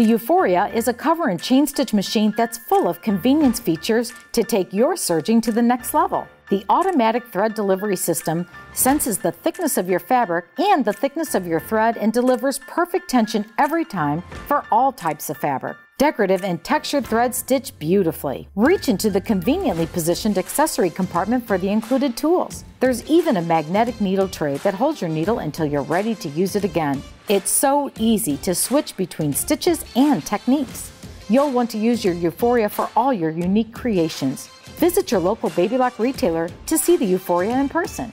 The Euphoria is a cover and chain stitch machine that's full of convenience features to take your serging to the next level. The automatic thread delivery system senses the thickness of your fabric and the thickness of your thread and delivers perfect tension every time for all types of fabric. Decorative and textured threads stitch beautifully. Reach into the conveniently positioned accessory compartment for the included tools. There's even a magnetic needle tray that holds your needle until you're ready to use it again. It's so easy to switch between stitches and techniques. You'll want to use your Euphoria for all your unique creations. Visit your local Baby Lock retailer to see the Euphoria in person.